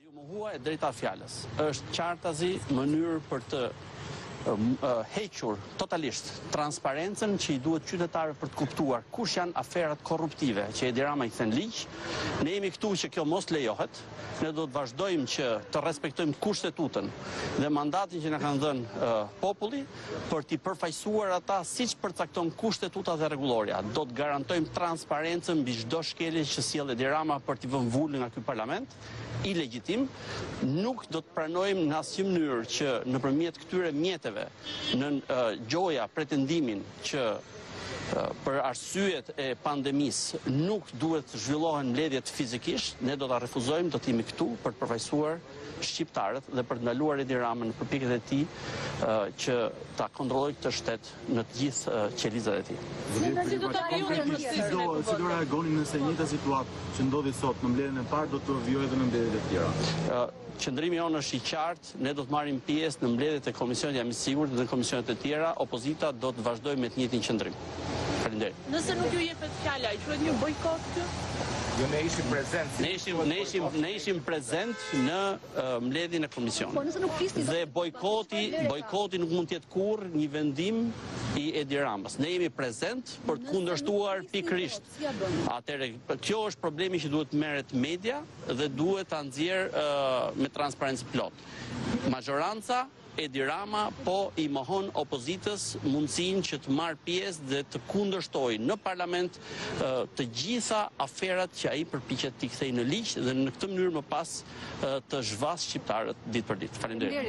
Dhe iu mohua e drejta fjalës. Është qartazi mënyrë për të hequr totalisht transparencën që i duhet qytetarëve për të kuptuar kush janë aferat korruptive që Edi Rama i kthen në ligj. Ne jemi këtu që kjo mos të lejohet. Ne do të vazhdojmë që të respektojmë kushtetutën dhe mandatin që na kanë dhënë populli. për t'i përfaqësuar ata siç përcakton Kushtetuta dhe Rregullorja. Do të garantojmë transparencën mbi çdo shkelje që sjell Edi Rama për t'i vënë vulën nga ky parlament ilegjitim. Nuk do të pranojmë në asnjë mënyrë që nëpërmjet këtyre mjeteve nën gjoja pretendimin që për arsyet e pandemisë nuk duhet të zhvillohen mbledhjet fizikisht, ne do ta refuzojmë, do të jemi këtu për të përfaqësuar shqiptarët dhe për të ndaluar Edi Ramën në përpjekjet e tij që ta kontrollojë këtë shtet në të gjithë qelizat e tij. Si do reagoni nëse e njëjta situatë që ndodhi sot në mbledhjen e parë do të vijojë edhe në mbledhjet e tjera? Qëndrimi jonë është i qartë, ne do të marrim pjesë në mbledhjet e Komisionit, jam i sigurt, dhe në komisionet e tjera, opozita do të vazhdojë me të njëjtin qëndrim. Faleminderit. Nëse nuk ju jepet fjala, a quhet një bojkot ky? Jo ne ishim prezent. Ne ishim ne ishim ne ishim prezent në uh, mbledhjen e komisionit. Po nëse nuk flisni dhe bojkoti, bojkoti nuk mund të jetë kurrë një vendim i Edi Ramës. Ne jemi prezent për të kundërshtuar pikërisht. Atëre kjo është problemi që duhet merret media dhe duhet ta nxjerr uh, me transparencë plot. Majoranca Edi Rama po i mohon opozitës mundësinë që të marrë pjesë dhe të kundërshtojë në Parlament të gjitha aferat që ai përpiqet t'i kthejë në ligj dhe në këtë mënyrë më pas të zhvasë shqiptarët ditë për ditë. Faleminderit.